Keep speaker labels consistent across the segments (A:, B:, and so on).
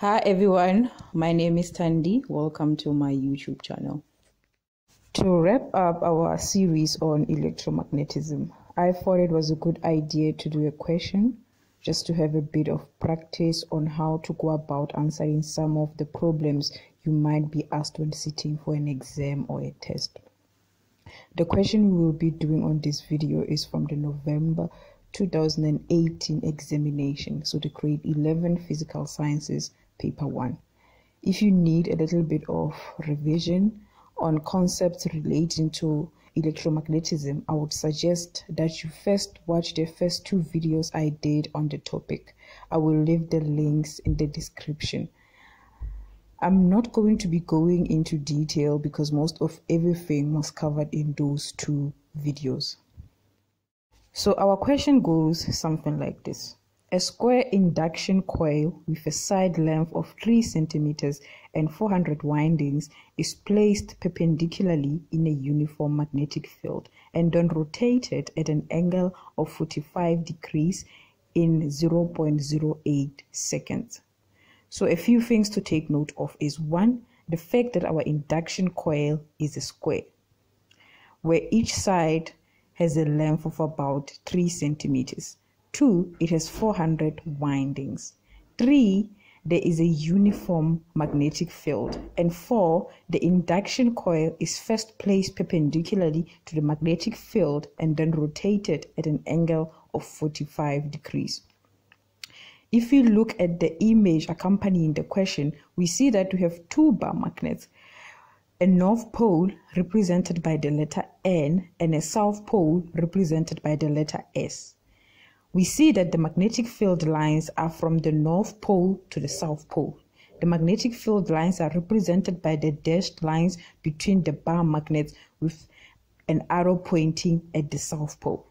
A: Hi everyone, my name is Thandi. Welcome to my YouTube channel. To wrap up our series on electromagnetism, I thought it was a good idea to do a question just to have a bit of practice on how to go about answering some of the problems you might be asked when sitting for an exam or a test. The question we will be doing on this video is from the November 2018 examination, so the grade 11 physical sciences paper 1. If you need a little bit of revision on concepts relating to electromagnetism, I would suggest that you first watch the first two videos I did on the topic. I will leave the links in the description. I'm not going to be going into detail because most of everything was covered in those two videos. So our question goes something like this. A square induction coil with a side length of 3 centimeters and 400 windings is placed perpendicularly in a uniform magnetic field and then rotated at an angle of 45 degrees in 0.08 seconds. So a few things to take note of is one, the fact that our induction coil is a square, where each side has a length of about 3 centimeters. Two, it has 400 windings. Three, there is a uniform magnetic field. And four, the induction coil is first placed perpendicularly to the magnetic field and then rotated at an angle of 45 degrees. If we look at the image accompanying the question, we see that we have two bar magnets, a north pole represented by the letter N and a south pole represented by the letter S. We see that the magnetic field lines are from the north pole to the south pole. The magnetic field lines are represented by the dashed lines between the bar magnets with an arrow pointing at the south pole.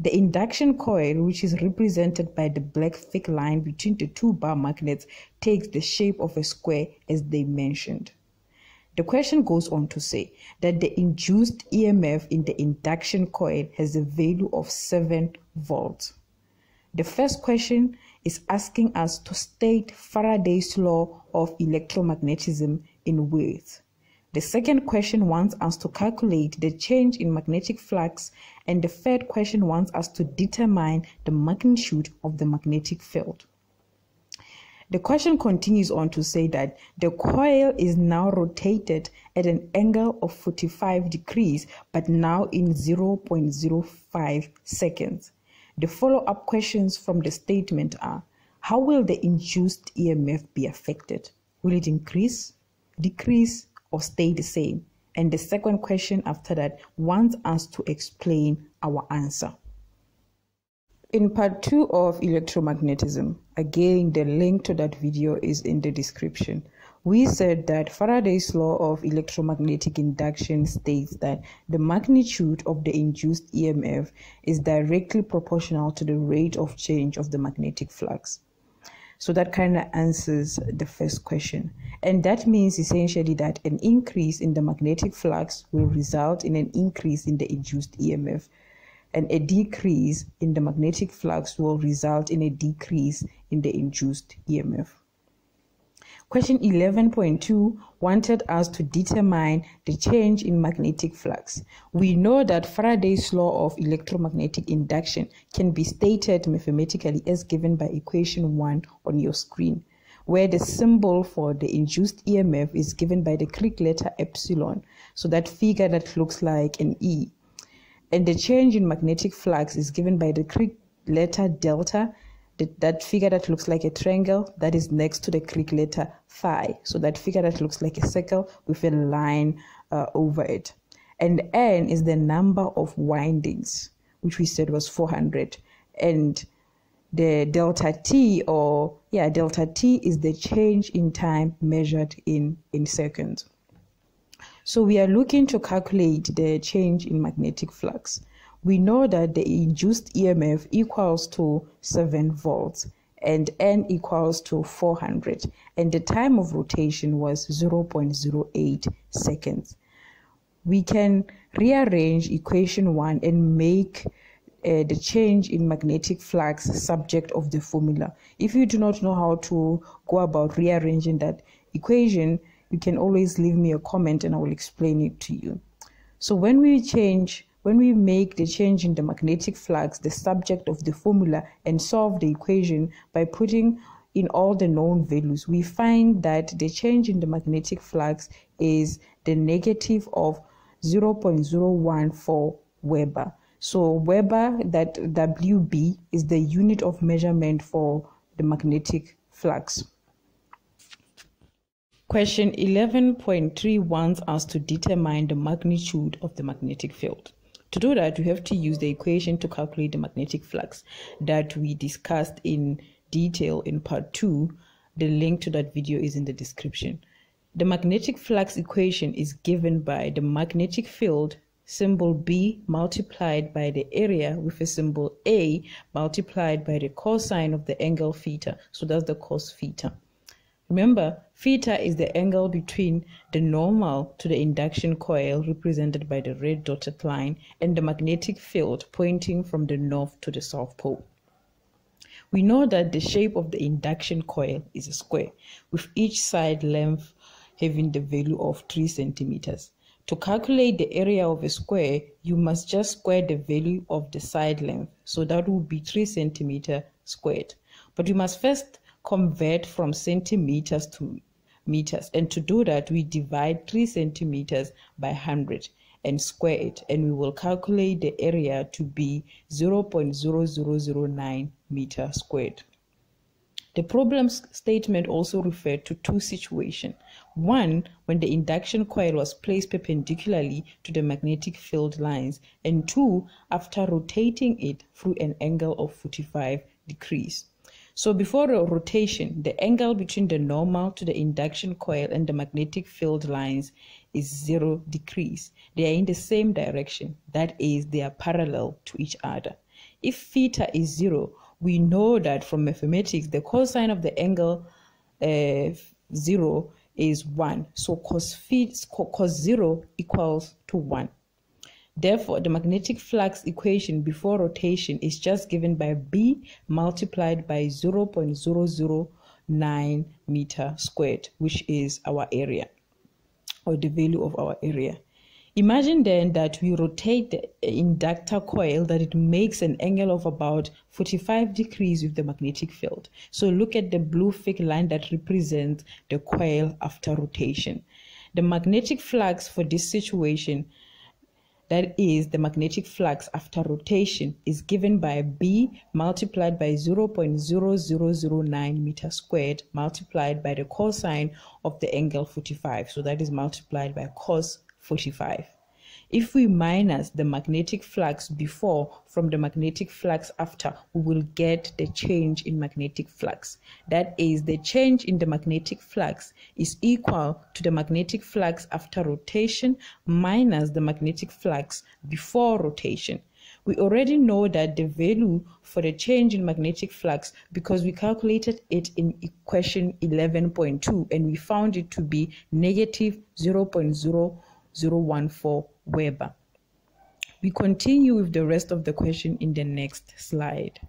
A: The induction coil, which is represented by the black thick line between the two bar magnets, takes the shape of a square as they mentioned. The question goes on to say that the induced EMF in the induction coil has a value of 7 volts. The first question is asking us to state Faraday's law of electromagnetism in words. The second question wants us to calculate the change in magnetic flux, and the third question wants us to determine the magnitude of the magnetic field. The question continues on to say that the coil is now rotated at an angle of 45 degrees, but now in 0.05 seconds. The follow up questions from the statement are How will the induced EMF be affected? Will it increase, decrease, or stay the same? And the second question after that wants us to explain our answer. In part 2 of electromagnetism, again the link to that video is in the description. We said that Faraday's law of electromagnetic induction states that the magnitude of the induced EMF is directly proportional to the rate of change of the magnetic flux. So that kind of answers the first question. And that means essentially that an increase in the magnetic flux will result in an increase in the induced EMF. And a decrease in the magnetic flux will result in a decrease in the induced EMF. Question 11.2 wanted us to determine the change in magnetic flux. We know that Faraday's law of electromagnetic induction can be stated mathematically as given by equation 1 on your screen, where the symbol for the induced EMF is given by the Greek letter epsilon, so that figure that looks like an E. And the change in magnetic flux is given by the Greek letter delta that figure that looks like a triangle that is next to the Greek letter phi. So that figure that looks like a circle with a line uh, over it. And n is the number of windings, which we said was 400. And the delta t or yeah delta t is the change in time measured in in seconds so we are looking to calculate the change in magnetic flux we know that the induced EMF equals to 7 volts and n equals to 400 and the time of rotation was 0.08 seconds. We can rearrange equation 1 and make uh, the change in magnetic flux subject of the formula. If you do not know how to go about rearranging that equation, you can always leave me a comment and I will explain it to you. So when we change, when we make the change in the magnetic flux the subject of the formula and solve the equation by putting in all the known values, we find that the change in the magnetic flux is the negative of 0.014 Weber. So Weber, that WB, is the unit of measurement for the magnetic flux. Question 11.3 wants us to determine the magnitude of the magnetic field. To do that, we have to use the equation to calculate the magnetic flux that we discussed in detail in part 2. The link to that video is in the description. The magnetic flux equation is given by the magnetic field symbol B multiplied by the area with a symbol A multiplied by the cosine of the angle theta. So that's the cos theta. Remember, theta is the angle between the normal to the induction coil represented by the red dotted line and the magnetic field pointing from the north to the south pole. We know that the shape of the induction coil is a square, with each side length having the value of 3 centimeters. To calculate the area of a square, you must just square the value of the side length, so that would be 3 centimeter squared. But you must first convert from centimeters to meters. And to do that, we divide 3 centimeters by 100 and square it. And we will calculate the area to be 0.0009 meter squared. The problem statement also referred to two situations. One, when the induction coil was placed perpendicularly to the magnetic field lines, and two, after rotating it through an angle of 45 degrees. So before rotation, the angle between the normal to the induction coil and the magnetic field lines is zero degrees. They are in the same direction. That is, they are parallel to each other. If theta is zero, we know that from mathematics, the cosine of the angle uh, zero is 1. So cos, cos 0 equals to 1. Therefore, the magnetic flux equation before rotation is just given by B multiplied by 0.009 meter squared, which is our area or the value of our area. Imagine then that we rotate the inductor coil that it makes an angle of about 45 degrees with the magnetic field. So look at the blue thick line that represents the coil after rotation. The magnetic flux for this situation that is the magnetic flux after rotation is given by B multiplied by 0.0009 meter squared multiplied by the cosine of the angle 45. So that is multiplied by cos 45. If we minus the magnetic flux before from the magnetic flux after, we will get the change in magnetic flux. That is, the change in the magnetic flux is equal to the magnetic flux after rotation minus the magnetic flux before rotation. We already know that the value for the change in magnetic flux because we calculated it in equation 11.2 and we found it to be negative 0.0014 Weber. We continue with the rest of the question in the next slide.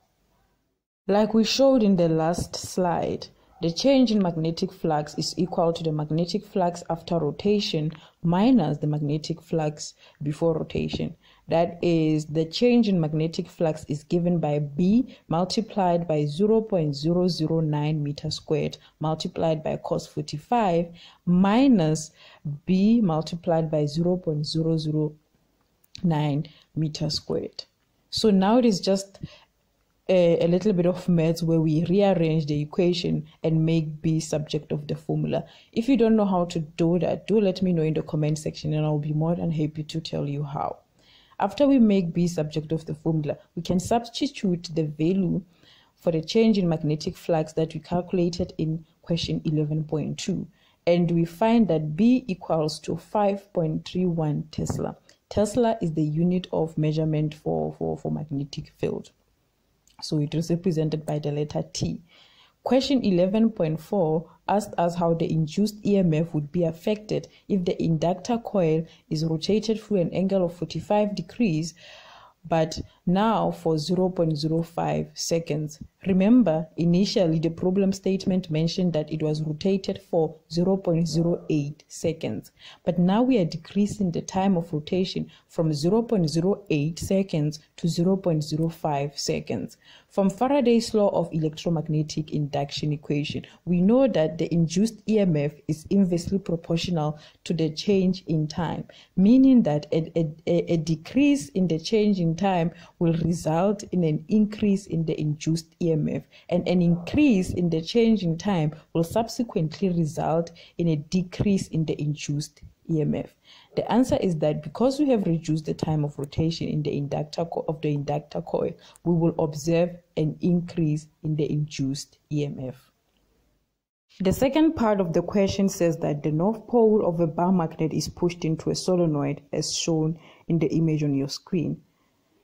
A: Like we showed in the last slide, the change in magnetic flux is equal to the magnetic flux after rotation minus the magnetic flux before rotation. That is, the change in magnetic flux is given by B multiplied by 0.009 meter squared multiplied by cos 45 minus B multiplied by 0.009 meter squared. So now it is just a, a, little bit of maths where we rearrange the equation and make B subject of the formula. If you don't know how to do that, do let me know in the comment section and I'll be more than happy to tell you how. After we make B subject of the formula, we can substitute the value for the change in magnetic flux that we calculated in question 11.2 and we find that B equals to 5.31 Tesla. Tesla is the unit of measurement for, for, for magnetic field. So it is represented by the letter T. Question 11.4 asked us how the induced EMF would be affected if the inductor coil is rotated through an angle of 45 degrees, but now for 0.05 seconds. Remember, initially the problem statement mentioned that it was rotated for 0.08 seconds, but now we are decreasing the time of rotation from 0.08 seconds to 0.05 seconds. From Faraday's law of electromagnetic induction equation, we know that the induced EMF is inversely proportional to the change in time, meaning that a, a, a decrease in the change in time will result in an increase in the induced EMF, and an increase in the change in time will subsequently result in a decrease in the induced EMF. The answer is that because we have reduced the time of rotation in the inductor of the inductor coil, we will observe an increase in the induced EMF. The second part of the question says that the north pole of a bar magnet is pushed into a solenoid as shown in the image on your screen.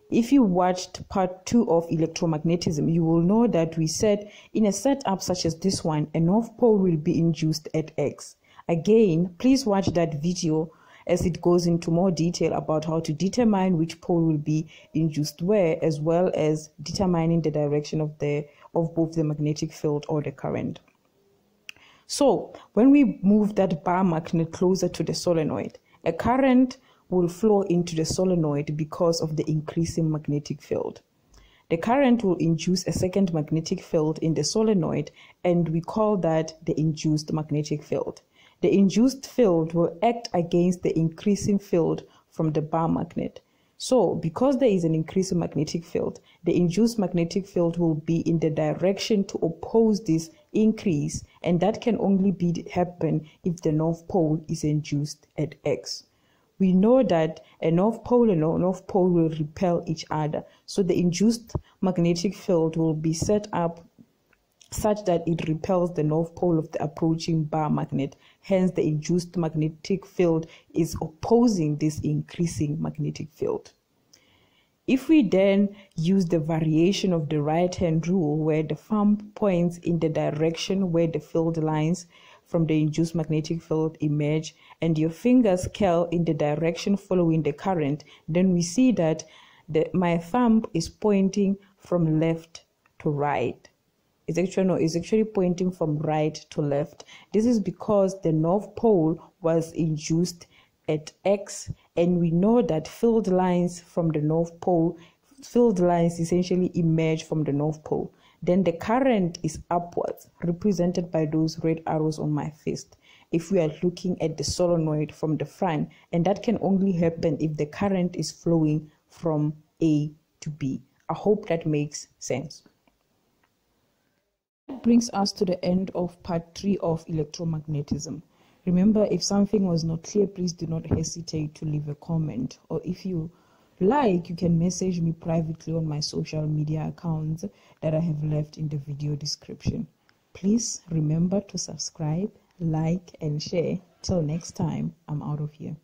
A: If you watched part two of electromagnetism, you will know that we said in a setup such as this one, a north pole will be induced at X. Again, please watch that video as it goes into more detail about how to determine which pole will be induced where, as well as determining the direction of the of both the magnetic field or the current. So, when we move that bar magnet closer to the solenoid, a current will flow into the solenoid because of the increasing magnetic field. The current will induce a second magnetic field in the solenoid, and we call that the induced magnetic field. The induced field will act against the increasing field from the bar magnet. So, because there is an increasing magnetic field, the induced magnetic field will be in the direction to oppose this increase, and that can only be happen if the north pole is induced at x we know that a north pole and a north pole will repel each other. So the induced magnetic field will be set up such that it repels the north pole of the approaching bar magnet. Hence, the induced magnetic field is opposing this increasing magnetic field. If we then use the variation of the right hand rule, where the thumb points in the direction where the field lines from the induced magnetic field emerge and your fingers curl in the direction following the current, then we see that the, my thumb is pointing from left to right. It's actually no, it's actually pointing from right to left. This is because the north pole was induced at X, and we know that field lines from the north pole, field lines essentially emerge from the north pole. Then the current is upwards, represented by those red arrows on my fist. If we are looking at the solenoid from the front, and that can only happen if the current is flowing from A to B. I hope that makes sense. That brings us to the end of part 3 of electromagnetism. Remember, if something was not clear, please do not hesitate to leave a comment. Or if you like, you can message me privately on my social media accounts that I have left in the video description. Please remember to subscribe, like, and share. Till next time, I'm out of here.